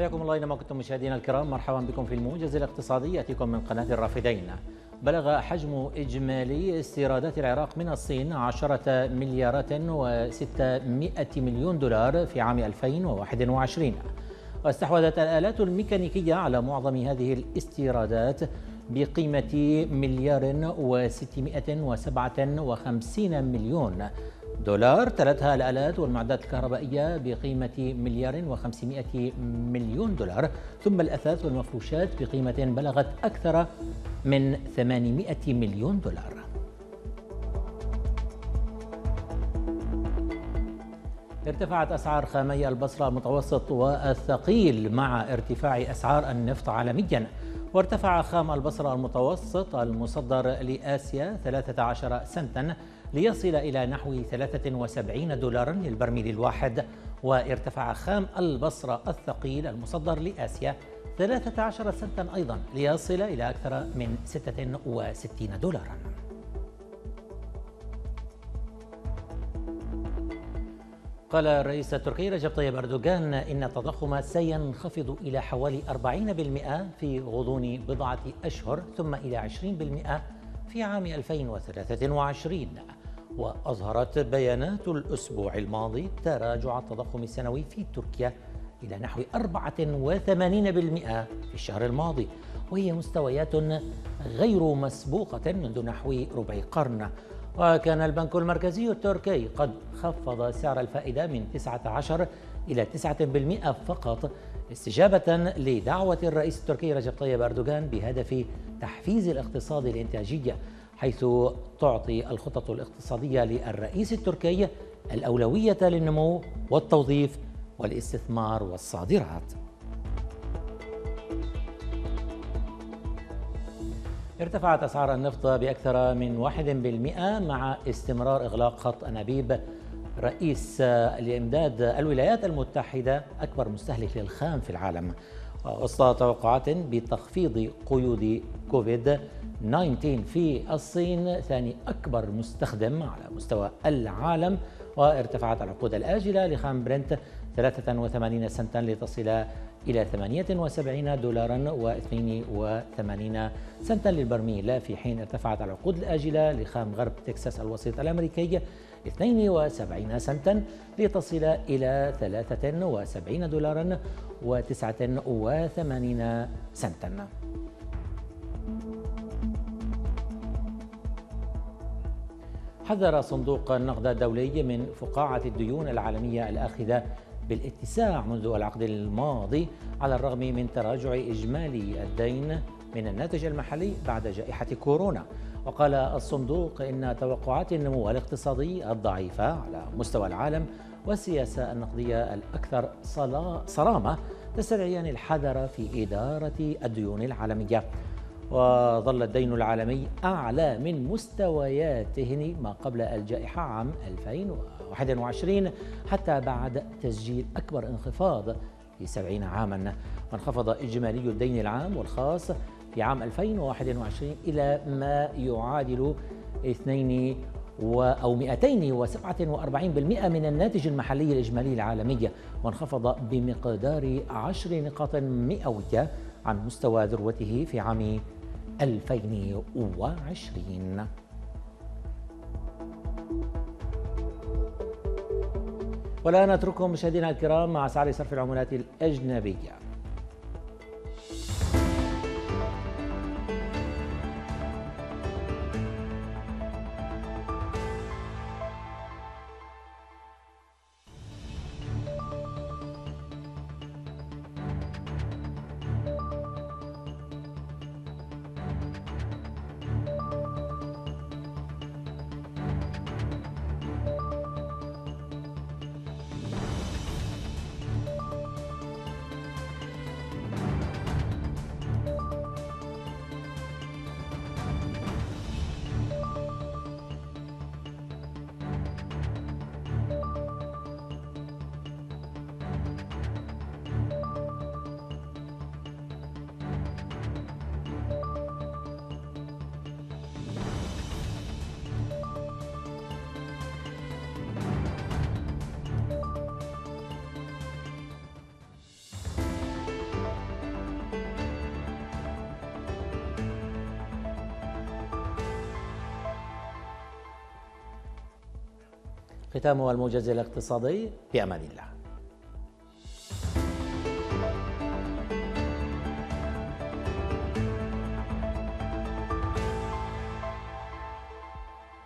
حياكم الله اينما كنتم مشاهدينا الكرام مرحبا بكم في الموجز الاقتصادي يأتيكم من قناة الرافدين. بلغ حجم إجمالي استيرادات العراق من الصين عشرة مليارات و600 مليون دولار في عام 2021 واستحوذت الآلات الميكانيكية على معظم هذه الاستيرادات بقيمة مليار وستمائة وسبعة وخمسين مليون دولار تلتها الآلات والمعدات الكهربائية بقيمة مليار وخمسمائة مليون دولار ثم الأثاث والمفروشات بقيمة بلغت أكثر من ثمانمائة مليون دولار. ارتفعت أسعار خامي البصرة المتوسط والثقيل مع ارتفاع أسعار النفط عالمياً وارتفع خام البصرة المتوسط المصدر لآسيا 13 سنتا ليصل إلى نحو 73 دولارا للبرميل الواحد وارتفع خام البصرة الثقيل المصدر لآسيا 13 سنتا أيضا ليصل إلى أكثر من 66 دولارا. قال الرئيس التركي رجب طيب أردوغان إن التضخم سينخفض إلى حوالي 40% في غضون بضعة أشهر ثم إلى 20% في عام 2023 وأظهرت بيانات الأسبوع الماضي تراجع التضخم السنوي في تركيا إلى نحو 84% في الشهر الماضي وهي مستويات غير مسبوقة منذ نحو ربع قرن. وكان البنك المركزي التركي قد خفض سعر الفائدة من 19 إلى 9% فقط استجابة لدعوة الرئيس التركي رجب طيب أردوغان بهدف تحفيز الاقتصاد الإنتاجي حيث تعطي الخطط الاقتصادية للرئيس التركي الأولوية للنمو والتوظيف والاستثمار والصادرات. ارتفعت أسعار النفط بأكثر من 1% مع استمرار إغلاق خط أنابيب رئيس لإمداد الولايات المتحدة أكبر مستهلك للخام في العالم. وسط توقعات بتخفيض قيود كوفيد 19 في الصين ثاني أكبر مستخدم على مستوى العالم. وارتفعت العقود الآجلة لخام برنت 83 سنتا لتصل إلى 78 دولارا و82 سنتا للبرميل. في حين ارتفعت العقود الآجلة لخام غرب تكساس الوسيط الأمريكي 72 سنتا لتصل إلى 73 دولارا و89 سنتا. حذر صندوق النقد الدولي من فقاعة الديون العالمية الآخذة بالاتساع منذ العقد الماضي على الرغم من تراجع إجمالي الدين من الناتج المحلي بعد جائحة كورونا. وقال الصندوق إن توقعات النمو الاقتصادي الضعيفة على مستوى العالم والسياسة النقدية الأكثر صرامة تستدعيان الحذر في إدارة الديون العالمية. وظل الدين العالمي أعلى من مستوياته ما قبل الجائحة عام 2021 حتى بعد تسجيل أكبر انخفاض في 70 عاما. وانخفض إجمالي الدين العام والخاص في عام 2021 إلى ما يعادل 2 أو 247% من الناتج المحلي الإجمالي العالمي. وانخفض بمقدار 10 نقاط مئوية عن مستوى ذروته في عام 2020 والآن أترككم مشاهدينا الكرام مع أسعار صرف العملات الأجنبية. ختام الموجز الاقتصادي بأمان الله.